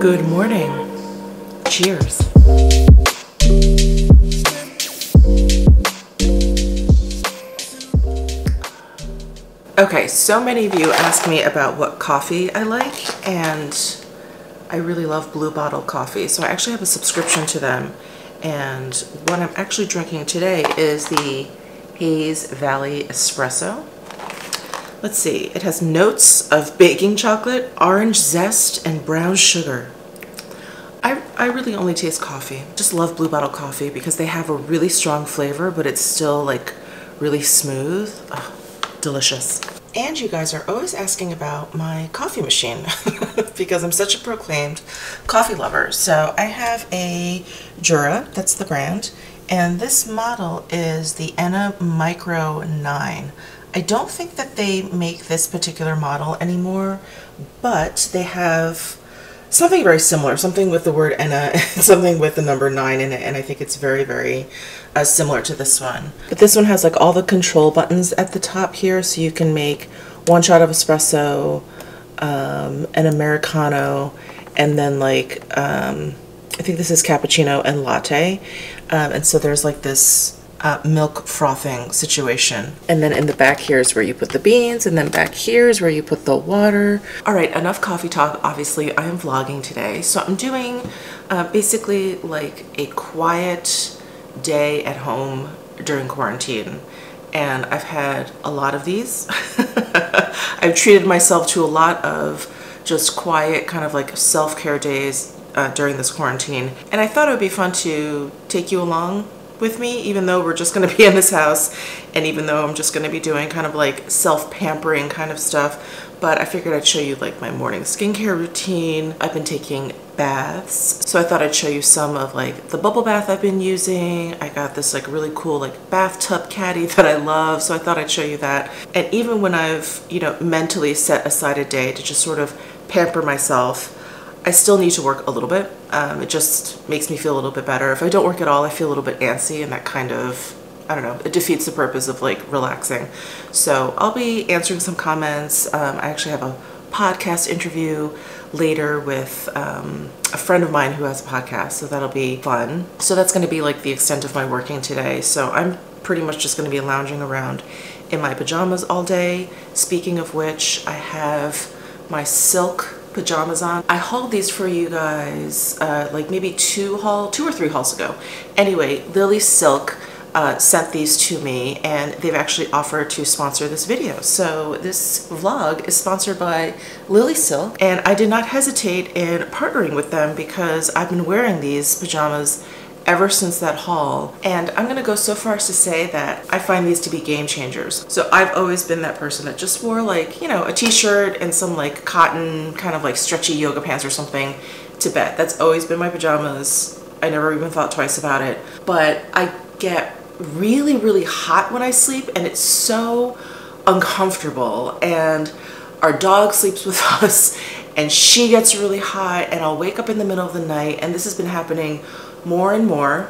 Good morning. Cheers. Okay, so many of you ask me about what coffee I like, and I really love Blue Bottle coffee. So I actually have a subscription to them, and what I'm actually drinking today is the Hayes Valley Espresso. Let's see, it has notes of baking chocolate, orange zest, and brown sugar. I, I really only taste coffee. Just love Blue Bottle coffee because they have a really strong flavor, but it's still like really smooth. Delicious. And you guys are always asking about my coffee machine because I'm such a proclaimed coffee lover. So I have a Jura, that's the brand, and this model is the Ena Micro 9. I don't think that they make this particular model anymore, but they have something very similar, something with the word Ena, something with the number 9 in it, and I think it's very, very uh, similar to this one. But this one has like all the control buttons at the top here, so you can make one shot of espresso, um, an Americano, and then like, um, I think this is cappuccino and latte. Um, and so there's like this uh, milk frothing situation. And then in the back here is where you put the beans, and then back here is where you put the water. All right, enough coffee talk. Obviously, I am vlogging today. So I'm doing uh, basically like a quiet day at home during quarantine. And I've had a lot of these. I've treated myself to a lot of just quiet kind of like self-care days uh, during this quarantine. And I thought it would be fun to take you along with me, even though we're just going to be in this house and even though I'm just going to be doing kind of like self-pampering kind of stuff. But I figured I'd show you like my morning skincare routine. I've been taking baths. So I thought I'd show you some of like the bubble bath I've been using. I got this like really cool like bathtub caddy that I love. So I thought I'd show you that. And even when I've, you know, mentally set aside a day to just sort of pamper myself, I still need to work a little bit. Um, it just makes me feel a little bit better. If I don't work at all, I feel a little bit antsy and that kind of, I don't know, it defeats the purpose of like relaxing. So I'll be answering some comments. Um, I actually have a podcast interview later with um, a friend of mine who has a podcast, so that'll be fun. So that's going to be like the extent of my working today. So I'm pretty much just going to be lounging around in my pajamas all day. Speaking of which, I have my silk pajamas on. I hauled these for you guys uh, like maybe two haul, two or three hauls ago. Anyway, Lily Silk uh, sent these to me and they've actually offered to sponsor this video. So this vlog is sponsored by Lily Silk and I did not hesitate in partnering with them because I've been wearing these pajamas ever since that haul. And I'm gonna go so far as to say that I find these to be game changers. So I've always been that person that just wore like, you know, a t-shirt and some like cotton kind of like stretchy yoga pants or something to bed. That's always been my pajamas. I never even thought twice about it. But I get really, really hot when I sleep and it's so uncomfortable. And our dog sleeps with us and she gets really hot and I'll wake up in the middle of the night and this has been happening more and more.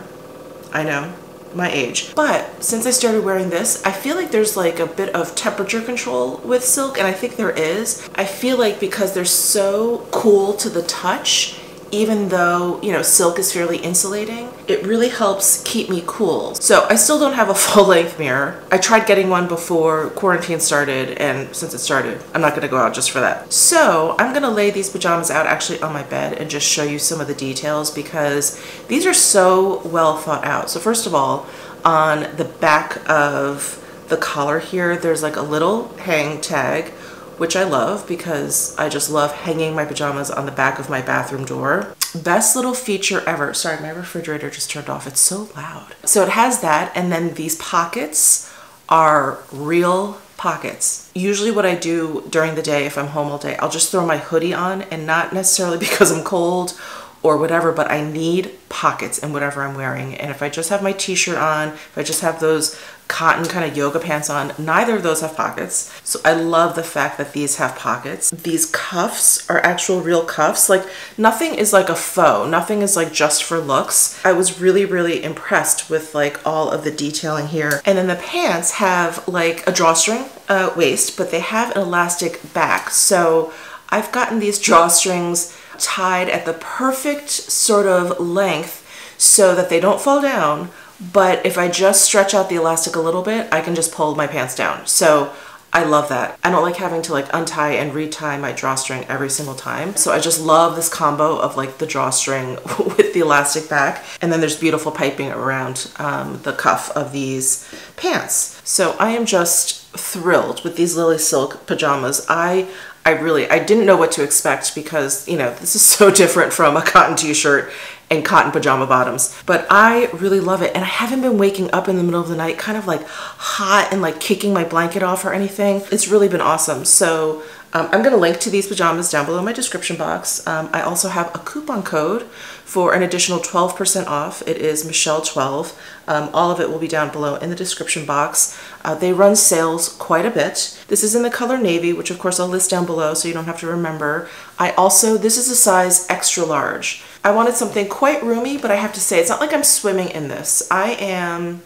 I know, my age. But since I started wearing this, I feel like there's like a bit of temperature control with silk and I think there is. I feel like because they're so cool to the touch, even though, you know, silk is fairly insulating, it really helps keep me cool. So I still don't have a full length mirror. I tried getting one before quarantine started and since it started, I'm not gonna go out just for that. So I'm gonna lay these pajamas out actually on my bed and just show you some of the details because these are so well thought out. So first of all, on the back of the collar here, there's like a little hang tag which I love because I just love hanging my pajamas on the back of my bathroom door. Best little feature ever. Sorry, my refrigerator just turned off. It's so loud. So it has that and then these pockets are real pockets. Usually what I do during the day if I'm home all day, I'll just throw my hoodie on and not necessarily because I'm cold or whatever, but I need pockets in whatever I'm wearing. And if I just have my t-shirt on, if I just have those cotton kind of yoga pants on. Neither of those have pockets. So I love the fact that these have pockets. These cuffs are actual real cuffs. Like nothing is like a faux. Nothing is like just for looks. I was really, really impressed with like all of the detailing here. And then the pants have like a drawstring uh, waist, but they have an elastic back. So I've gotten these drawstrings tied at the perfect sort of length so that they don't fall down, but if I just stretch out the elastic a little bit, I can just pull my pants down. So I love that. I don't like having to like untie and retie my drawstring every single time. So I just love this combo of like the drawstring with the elastic back. And then there's beautiful piping around um, the cuff of these pants. So I am just thrilled with these Lily Silk pajamas. I I really, I didn't know what to expect because, you know, this is so different from a cotton t-shirt and cotton pajama bottoms. But I really love it. And I haven't been waking up in the middle of the night kind of like hot and like kicking my blanket off or anything. It's really been awesome. So um, I'm going to link to these pajamas down below in my description box. Um, I also have a coupon code for an additional 12% off. It is Michele12. Um, all of it will be down below in the description box. Uh, they run sales quite a bit. This is in the color navy, which of course I'll list down below so you don't have to remember. I also, this is a size extra large. I wanted something quite roomy, but I have to say, it's not like I'm swimming in this. I am,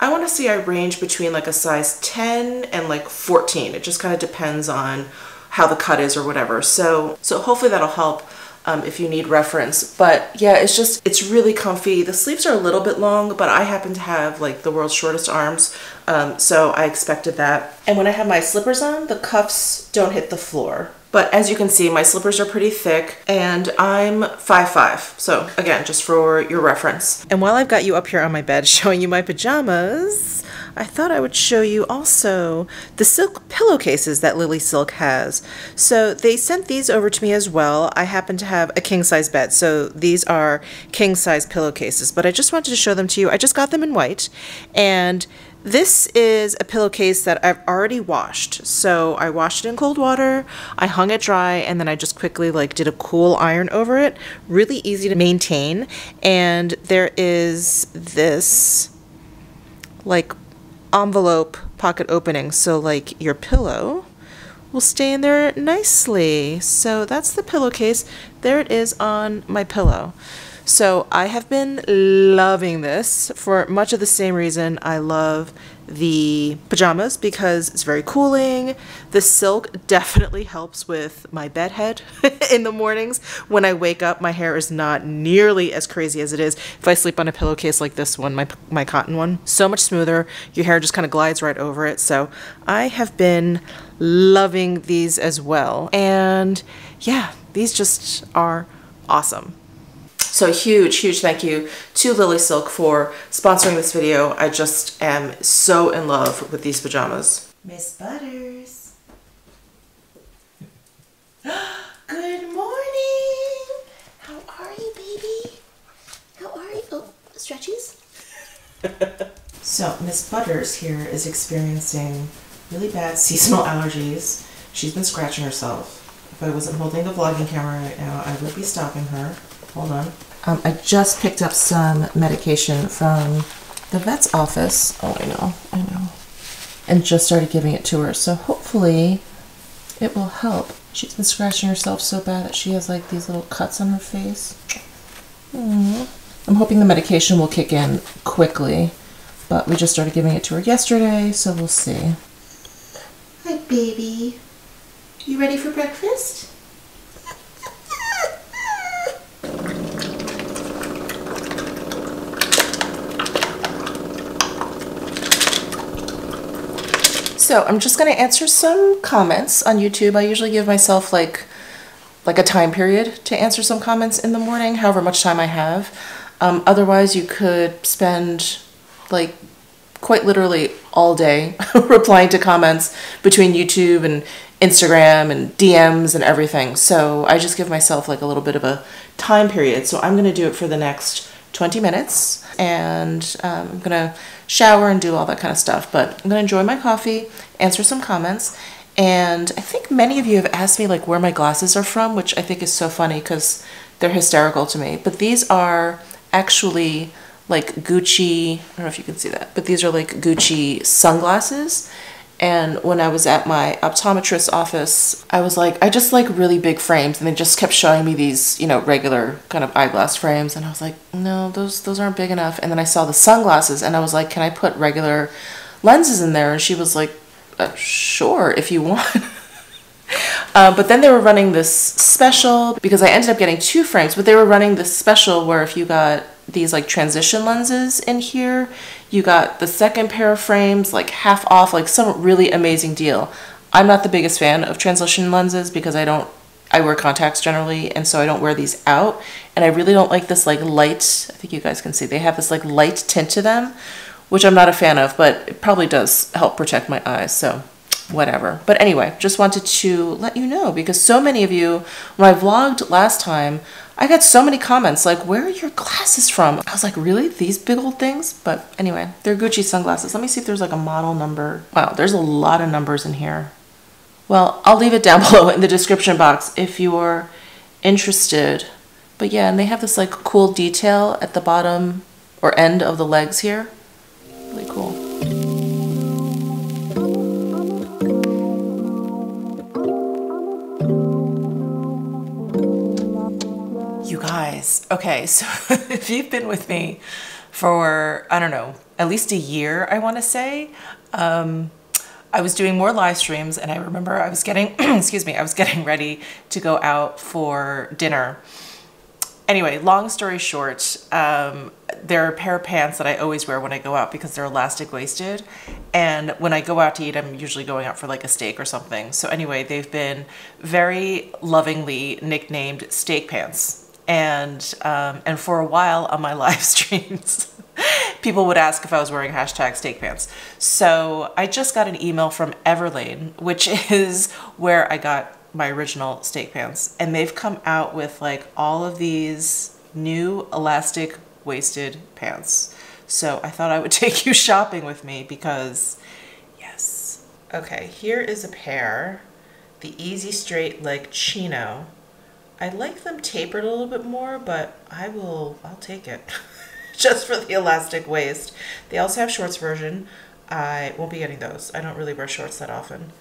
I want to say I range between like a size 10 and like 14. It just kind of depends on how the cut is or whatever. So, so hopefully that'll help um, if you need reference. But yeah, it's just, it's really comfy. The sleeves are a little bit long, but I happen to have like the world's shortest arms. Um, so I expected that. And when I have my slippers on, the cuffs don't hit the floor. But as you can see, my slippers are pretty thick and I'm 5'5". So again, just for your reference. And while I've got you up here on my bed showing you my pajamas, I thought I would show you also the silk pillowcases that Lily Silk has. So they sent these over to me as well. I happen to have a king size bed, so these are king size pillowcases, but I just wanted to show them to you. I just got them in white and this is a pillowcase that I've already washed. So I washed it in cold water, I hung it dry, and then I just quickly like did a cool iron over it. Really easy to maintain. And there is this like envelope pocket opening. So like your pillow will stay in there nicely. So that's the pillowcase. There it is on my pillow. So I have been loving this for much of the same reason I love the pajamas because it's very cooling. The silk definitely helps with my bed head in the mornings. When I wake up, my hair is not nearly as crazy as it is if I sleep on a pillowcase like this one, my, my cotton one. So much smoother. Your hair just kind of glides right over it. So I have been loving these as well. And yeah, these just are awesome. So huge, huge thank you to Lily Silk for sponsoring this video. I just am so in love with these pajamas. Miss Butters. Good morning. How are you, baby? How are you? Oh, stretchies? so Miss Butters here is experiencing really bad seasonal allergies. She's been scratching herself. If I wasn't holding the vlogging camera right now, I would be stopping her. Hold on. Um, I just picked up some medication from the vet's office. Oh, I know, I know. And just started giving it to her. So hopefully it will help. She's been scratching herself so bad that she has like these little cuts on her face. Aww. I'm hoping the medication will kick in quickly, but we just started giving it to her yesterday, so we'll see. Hi, baby. You ready for breakfast? So I'm just going to answer some comments on YouTube. I usually give myself like like a time period to answer some comments in the morning, however much time I have. Um, otherwise, you could spend like quite literally all day replying to comments between YouTube and Instagram and DMs and everything. So I just give myself like a little bit of a time period. So I'm going to do it for the next 20 minutes and um, I'm to shower and do all that kind of stuff. But I'm to enjoy my coffee, answer some comments. And I think many of you have asked me like where my glasses are from, which I think is so funny because they're hysterical to me. But these are actually like Gucci, I don't know if you can see that, but these are like Gucci sunglasses. And when I was at my optometrist's office, I was like, I just like really big frames. And they just kept showing me these, you know, regular kind of eyeglass frames. And I was like, no, those, those aren't big enough. And then I saw the sunglasses and I was like, can I put regular lenses in there? And she was like, uh, sure, if you want. Uh, but then they were running this special because I ended up getting two frames, but they were running this special where if you got these like transition lenses in here, you got the second pair of frames like half off, like some really amazing deal. I'm not the biggest fan of transition lenses because I don't, I wear contacts generally, and so I don't wear these out. And I really don't like this like light, I think you guys can see, they have this like light tint to them, which I'm not a fan of, but it probably does help protect my eyes. So whatever. But anyway, just wanted to let you know because so many of you, when I vlogged last time, I got so many comments like, where are your glasses from? I was like, really? These big old things? But anyway, they're Gucci sunglasses. Let me see if there's like a model number. Wow, there's a lot of numbers in here. Well, I'll leave it down below in the description box if you're interested. But yeah, and they have this like cool detail at the bottom or end of the legs here. Really cool. Guys, okay, so if you've been with me for, I don't know, at least a year, I want to say, um, I was doing more live streams and I remember I was getting, excuse me, I was getting ready to go out for dinner. Anyway, long story short, um, there are a pair of pants that I always wear when I go out because they're elastic waisted. And when I go out to eat, I'm usually going out for like a steak or something. So anyway, they've been very lovingly nicknamed steak pants and um, and for a while on my live streams people would ask if I was wearing hashtag steak pants. So I just got an email from Everlane, which is where I got my original steak pants. And they've come out with like all of these new elastic waisted pants. So I thought I would take you shopping with me because yes. Okay, here is a pair, the Easy Straight Leg Chino I like them tapered a little bit more, but I will, I'll take it just for the elastic waist. They also have shorts version. I won't be getting those. I don't really wear shorts that often.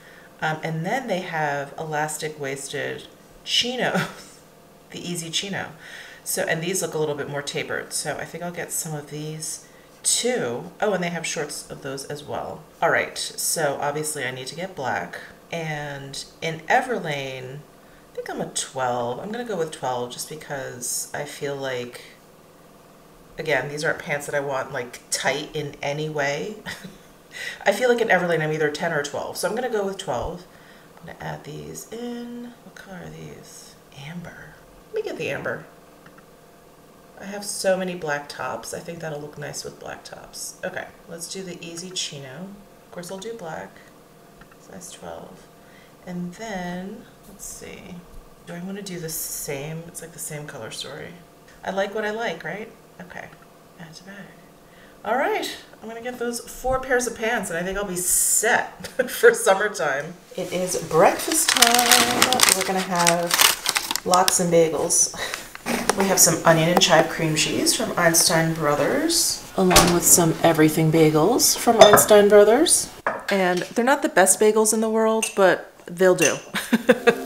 Um, and then they have elastic waisted chino, the easy chino. So, and these look a little bit more tapered. So I think I'll get some of these too. Oh, and they have shorts of those as well. All right, so obviously I need to get black. And in Everlane, think I'm a 12. I'm going to go with 12 just because I feel like, again, these aren't pants that I want like tight in any way. I feel like in Everlane I'm either 10 or 12. So I'm going to go with 12. I'm going to add these in. What color are these? Amber. Let me get the amber. I have so many black tops. I think that'll look nice with black tops. Okay, let's do the easy chino. Of course, I'll do black. Size 12. And then, let's see. Do I want to do the same? It's like the same color story. I like what I like, right? Okay, add to bag. All right, I'm gonna get those four pairs of pants and I think I'll be set for summertime. It is breakfast time. We're gonna have lots and bagels. We have some onion and chive cream cheese from Einstein Brothers, along with some everything bagels from Einstein Brothers. And they're not the best bagels in the world, but they'll do.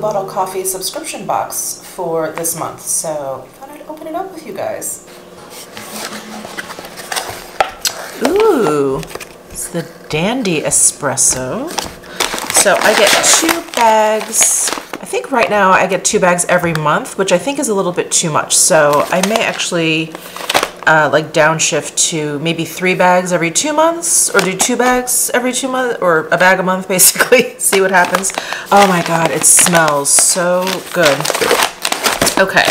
Blue Bottle Coffee subscription box for this month, so I thought I'd open it up with you guys. Ooh, it's the Dandy Espresso. So I get two bags. I think right now I get two bags every month, which I think is a little bit too much. So I may actually uh, like downshift to maybe three bags every two months or do two bags every two months or a bag a month basically. See what happens. Oh my God, it smells so good. Okay.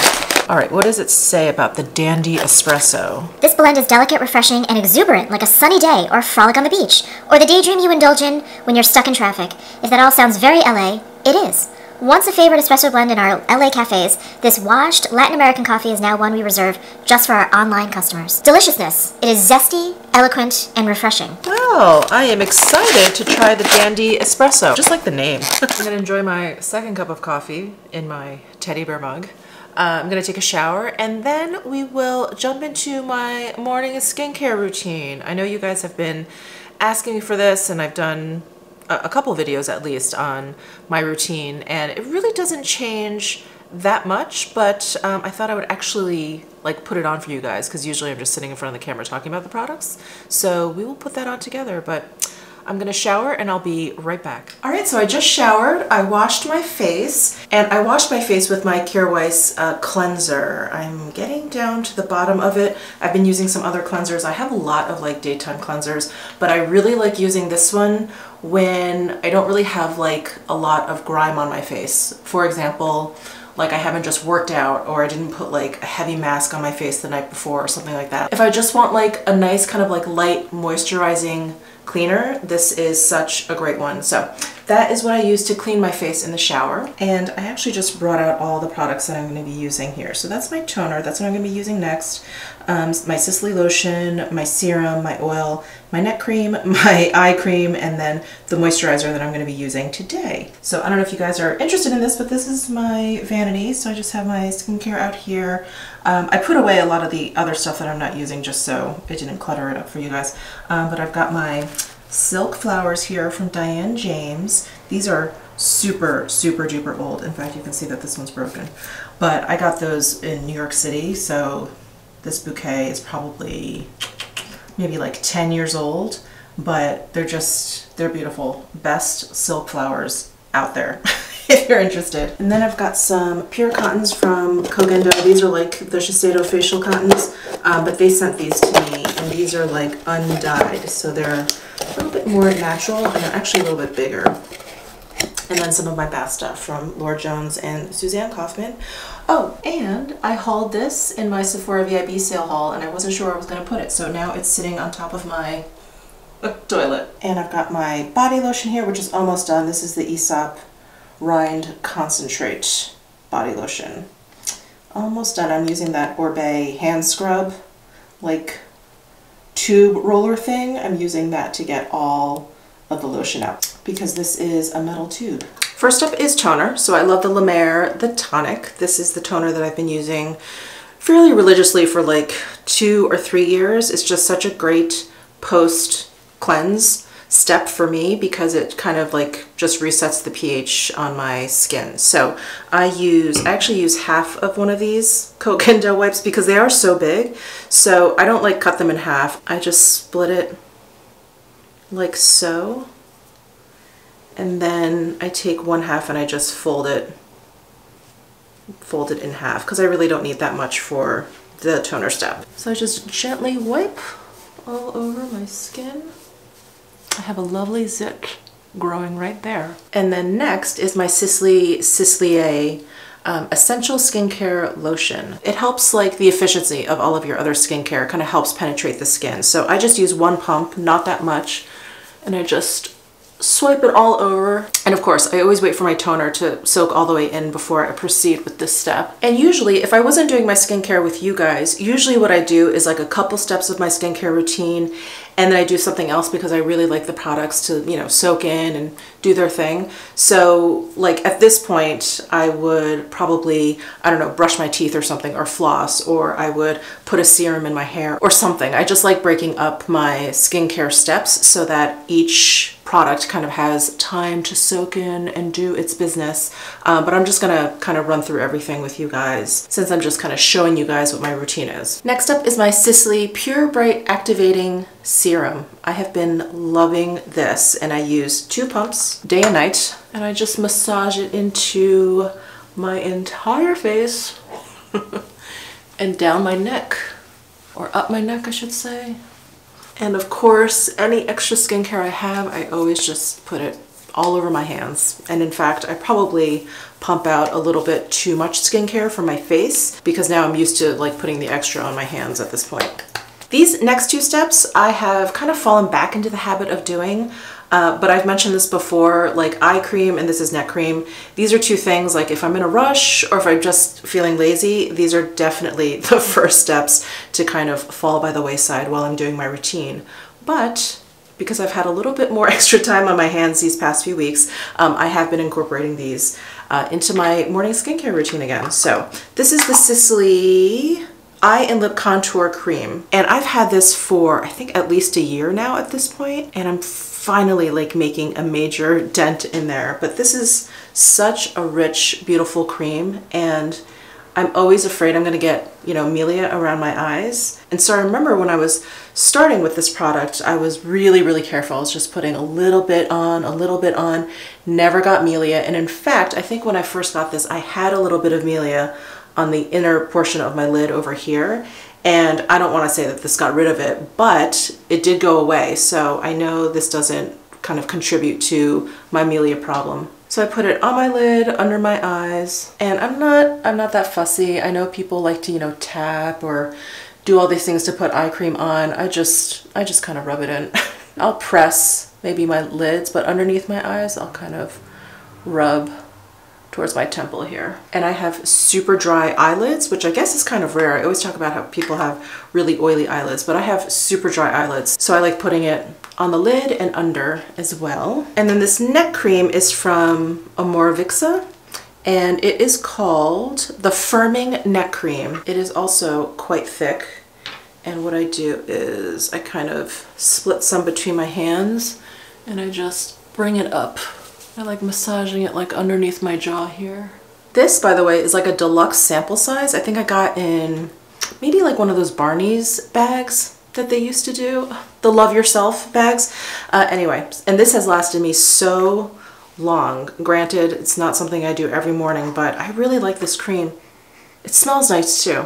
All right, what does it say about the Dandy Espresso? This blend is delicate, refreshing, and exuberant like a sunny day or a frolic on the beach, or the daydream you indulge in when you're stuck in traffic. If that all sounds very LA, it is. Once a favorite espresso blend in our LA cafes, this washed Latin American coffee is now one we reserve just for our online customers. Deliciousness. It is zesty, eloquent, and refreshing. Well, I am excited to try the Dandy Espresso, just like the name. I'm gonna enjoy my second cup of coffee in my teddy bear mug. Uh, I'm gonna take a shower and then we will jump into my morning skincare routine. I know you guys have been asking me for this and I've done a, couple videos at least on my routine and it really doesn't change that much, but um, I thought I would actually like put it on for you guys because usually I'm just sitting in front of the camera talking about the products. So we will put that on together, but I'm gonna shower and I'll be right back. All right, so I just showered, I washed my face, and I washed my face with my Kjaer Weis uh, cleanser. I'm getting down to the bottom of it. I've been using some other cleansers. I have a lot of like daytime cleansers, but I really like using this one when I don't really have like a lot of grime on my face. For example, like I haven't just worked out or I didn't put like a heavy mask on my face the night before or something like that. If I just want like a nice kind of like light moisturizing cleaner, this is such a great one. So that is what I use to clean my face in the shower. And I actually just brought out all the products that I'm going to be using here. So that's my toner. That's what I'm going to be using next. Um, my Sisley lotion, my serum, my oil, my neck cream, my eye cream, and then the moisturizer that I'm going to be using today. So I don't know if you guys are interested in this, but this is my vanity. So I just have my skincare out here. Um, I put away a lot of the other stuff that I'm not using just so it didn't clutter it up for you guys. Um, but I've got my silk flowers here from Diane James. These are super, super duper old. In fact, you can see that this one's broken. But I got those in New York City, so this bouquet is probably maybe like 10 years old, but they're just, they're beautiful. Best silk flowers out there. if you're interested. And then I've got some pure cottons from Kogendo. These are like the Shiseido facial cottons, um, but they sent these to me, and these are like undyed, so they're a little bit more natural and actually a little bit bigger. And then some of my bath stuff from Laura Jones and Susanne Kaufmann. Oh, and I hauled this in my Sephora VIB sale haul and I wasn't sure where I was going to put it. So now it's sitting on top of my uh, toilet. And I've got my body lotion here, which is almost done. This is the Aesop Rind Concentrate Body Lotion. Almost done. I'm using that Oribe hand scrub, like tube roller thing. I'm using that to get all of the lotion out because this is a metal tube. First up is toner. So I love the La Mer, the tonic. This is the toner that I've been using fairly religiously for like two or three years. It's just such a great post cleanse step for me because it kind of like just resets the pH on my skin. So I use, I actually use half of one of these Kogendo wipes because they are so big. So I don't like cut them in half. I just split it like so. And then I take one half and I just fold it, fold it in half because I really don't need that much for the toner step. So I just gently wipe all over my skin. I have a lovely zit growing right there. And then next is my Sisley Sisleya um, Essential Skincare Lotion. It helps like the efficiency of all of your other skincare, kind of helps penetrate the skin. So I just use one pump, not that much, and I just swipe it all over. And of course, I always wait for my toner to soak all the way in before I proceed with this step. And usually, if I wasn't doing my skincare with you guys, usually what I do is like a couple steps of my skincare routine and then I do something else because I really like the products to, you know, soak in and do their thing. So like at this point, I would probably, I don't know, brush my teeth or something or floss, or I would put a serum in my hair or something. I just like breaking up my skincare steps so that each product kind of has time to soak in and do its business. Uh, but I'm just gonna kind of run through everything with you guys since I'm just kind of showing you guys what my routine is. Next up is my Sisley Pure Bright Activating Serum. I have been loving this and I use two pumps day and night and I just massage it into my entire face and down my neck or up my neck I should say and of course, any extra skincare I have, I always just put it all over my hands. And in fact, I probably pump out a little bit too much skincare for my face because now I'm used to like putting the extra on my hands at this point. These next two steps I have kind of fallen back into the habit of doing. Uh, but I've mentioned this before, like eye cream and this is neck cream. These are two things, like if I'm in a rush or if I'm just feeling lazy, these are definitely the first steps to kind of fall by the wayside while I'm doing my routine. But because I've had a little bit more extra time on my hands these past few weeks, um, I have been incorporating these uh, into my morning skincare routine again. So this is the Sisley eye and lip contour cream. And I've had this for, I think, at least a year now at this point, and I'm finally like making a major dent in there. But this is such a rich, beautiful cream, and I'm always afraid I'm gonna get, you know, milia around my eyes. And so I remember when I was starting with this product, I was really, really careful. I was just putting a little bit on, a little bit on, never got milia. And in fact, I think when I first got this, I had a little bit of milia on the inner portion of my lid over here. And I don't want to say that this got rid of it, but it did go away. So I know this doesn't kind of contribute to my milia problem. So I put it on my lid, under my eyes, and I'm not I'm not that fussy. I know people like to, you know, tap or do all these things to put eye cream on. I just I just kind of rub it in. I'll press maybe my lids, but underneath my eyes, I'll kind of rub towards my temple here. And I have super dry eyelids, which I guess is kind of rare. I always talk about how people have really oily eyelids, but I have super dry eyelids. So I like putting it on the lid and under as well. And then this neck cream is from Amora and it is called the Firming Neck Cream. It is also quite thick. And what I do is I kind of split some between my hands and I just bring it up I like massaging it like underneath my jaw here. This, by the way, is like a deluxe sample size. I think I got in maybe like one of those Barney's bags that they used to do. The Love Yourself bags. Uh, anyway, and this has lasted me so long. Granted, it's not something I do every morning, but I really like this cream. It smells nice too.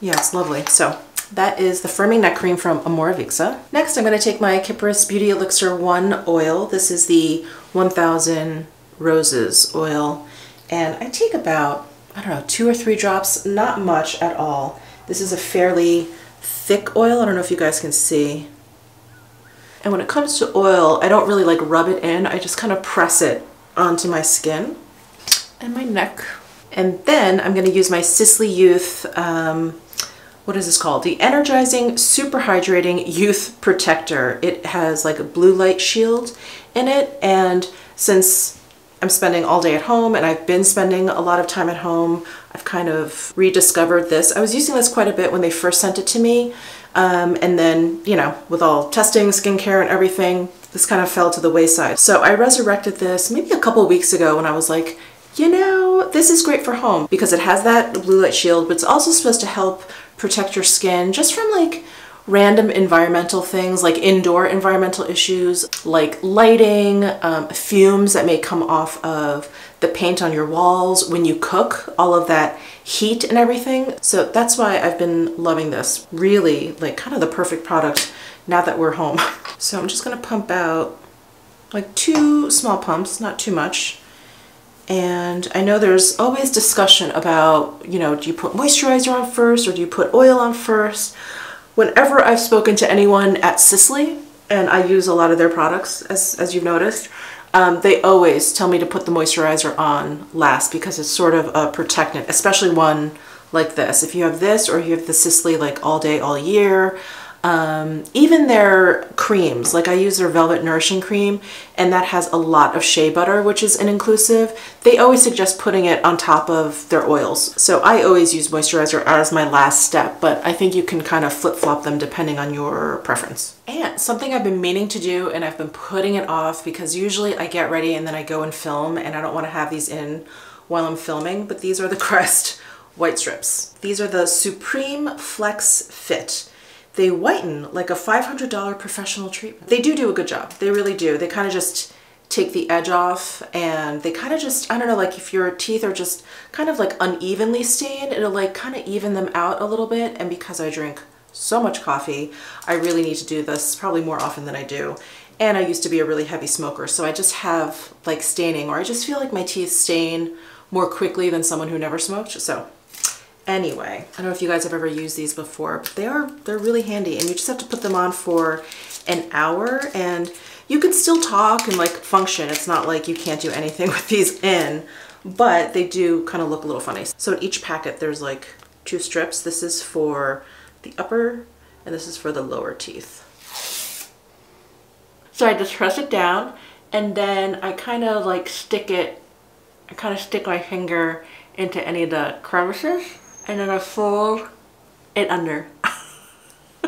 Yeah, it's lovely. So that is the Firming Neck Cream from Omorovicza. Next, I'm going to take my Kypris Beauty Elixir 1 oil. This is the 1000 Roses oil. And I take about, I don't know, two or three drops, not much at all. This is a fairly thick oil. I don't know if you guys can see. And when it comes to oil, I don't really like rub it in. I just kind of press it onto my skin and my neck. And then I'm going to use my Sisley Youth um, what is this called? The Energizing Super Hydrating Youth Protector. It has like a blue light shield in it and since I'm spending all day at home and I've been spending a lot of time at home, I've kind of rediscovered this. I was using this quite a bit when they first sent it to me um, and then, you know, with all testing, skincare and everything, this kind of fell to the wayside. So I resurrected this maybe a couple weeks ago when I was like, you know, this is great for home because it has that blue light shield, but it's also supposed to help protect your skin just from like random environmental things like indoor environmental issues like lighting, um, fumes that may come off of the paint on your walls when you cook, all of that heat and everything. So that's why I've been loving this. Really like kind of the perfect product now that we're home. So I'm just gonna pump out like two small pumps, not too much. And I know there's always discussion about, you know, do you put moisturizer on first or do you put oil on first? Whenever I've spoken to anyone at Sisley, and I use a lot of their products, as, as you've noticed, um, they always tell me to put the moisturizer on last because it's sort of a protectant, especially one like this. If you have this or you have the Sisley like all day, all year, Um, even their creams, like I use their Velvet Nourishing Cream, and that has a lot of shea butter, which is an occlusive. They always suggest putting it on top of their oils. So I always use moisturizer as my last step, but I think you can kind of flip flop them depending on your preference. And something I've been meaning to do, and I've been putting it off because usually I get ready and then I go and film, and I don't want to have these in while I'm filming, but these are the Crest white strips. These are the Supreme Flex Fit they whiten like a $500 professional treatment. They do do a good job. They really do. They kind of just take the edge off and they kind of just, I don't know, like if your teeth are just kind of like unevenly stained, it'll like kind of even them out a little bit. And because I drink so much coffee, I really need to do this probably more often than I do. And I used to be a really heavy smoker, so I just have like staining or I just feel like my teeth stain more quickly than someone who never smoked. So Anyway, I don't know if you guys have ever used these before, but they are, they're really handy and you just have to put them on for an hour and you can still talk and like function. It's not like you can't do anything with these in, but they do kind of look a little funny. So in each packet, there's like two strips. This is for the upper and this is for the lower teeth. So I just press it down and then I kind of like stick it, I kind of stick my finger into any of the crevices and then I fold it under.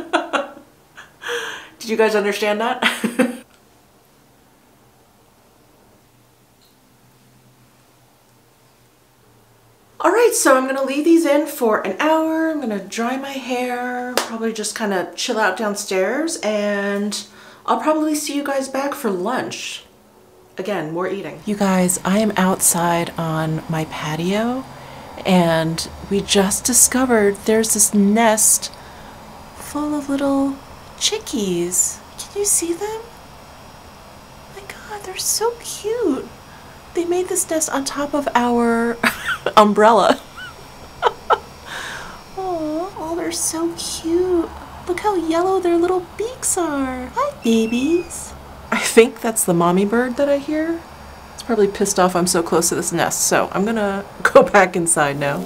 Did you guys understand that? Alright, so I'm going to leave these in for an hour. I'm going to dry my hair, probably just kind of chill out downstairs, and I'll probably see you guys back for lunch. Again, more eating. You guys, I am outside on my patio and we just discovered there's this nest full of little chickies. Can you see them? Oh my god, they're so cute. They made this nest on top of our umbrella. oh, oh, they're so cute. Look how yellow their little beaks are. Hi, babies. I think that's the mommy bird that I hear. It's probably pissed off I'm so close to this nest, so I'm gonna go back inside now.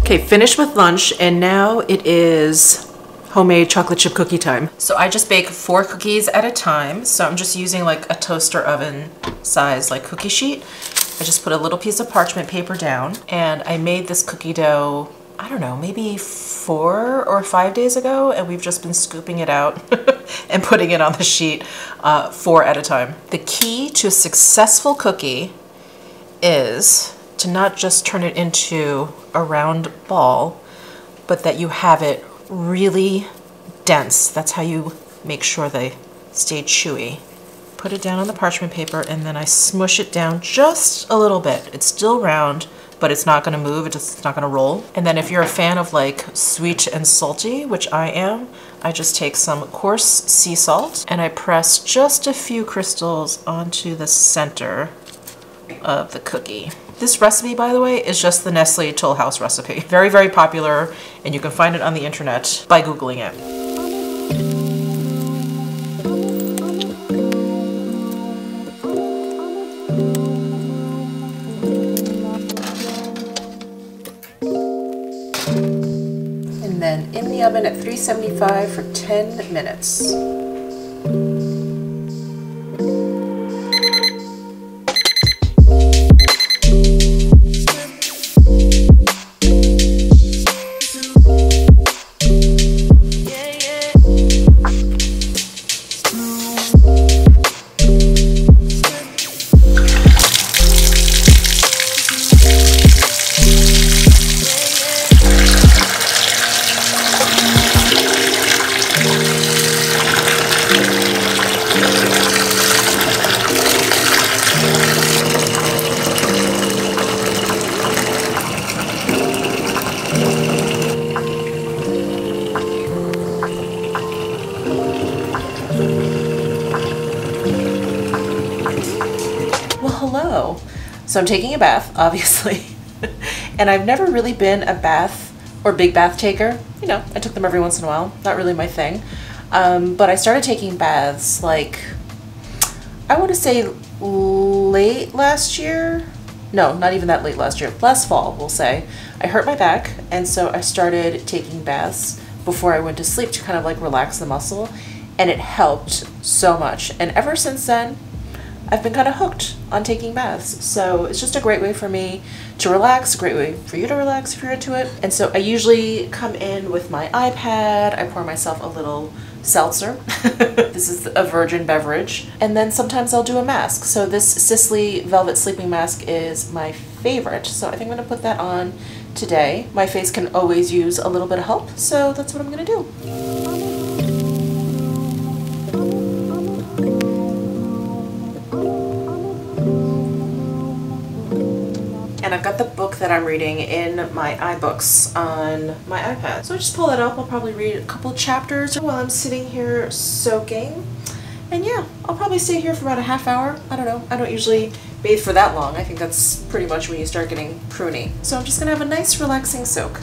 Okay, finished with lunch, and now it is homemade chocolate chip cookie time. So I just bake four cookies at a time. So I'm just using like a toaster oven size like cookie sheet. I just put a little piece of parchment paper down and I made this cookie dough, I don't know, maybe four or five days ago and we've just been scooping it out and putting it on the sheet uh, four at a time. The key to a successful cookie is to not just turn it into a round ball, but that you have it really dense. That's how you make sure they stay chewy. Put it down on the parchment paper and then I smush it down just a little bit. It's still round, but it's not gonna move, it's not gonna roll. And then if you're a fan of like sweet and salty, which I am, I just take some coarse sea salt and I press just a few crystals onto the center of the cookie. This recipe, by the way, is just the Nestle Toll House recipe. Very, very popular, and you can find it on the internet by Googling it. And then in the oven at 375 for 10 minutes. So I'm taking a bath, obviously. And I've never really been a bath or big bath taker. You know, I took them every once in a while. Not really my thing. Um, but I started taking baths like, I want to say late last year. No, not even that late last year. Last fall, we'll say. I hurt my back, and so I started taking baths before I went to sleep to kind of like relax the muscle, and it helped so much. And ever since then, I've been kind of hooked on taking baths. So it's just a great way for me to relax, a great way for you to relax if you're into it. And so I usually come in with my iPad, I pour myself a little seltzer. this is a virgin beverage. And then sometimes I'll do a mask. So this Sisley Velvet Sleeping Mask is my favorite. So I think I'm gonna put that on today. My face can always use a little bit of help, so that's what I'm gonna do. That I'm reading in my iBooks on my iPad. So I just pull that up, I'll probably read a couple chapters while I'm sitting here soaking. And yeah, I'll probably stay here for about a half hour. I don't know, I don't usually bathe for that long. I think that's pretty much when you start getting pruny. So I'm just gonna have a nice relaxing soak.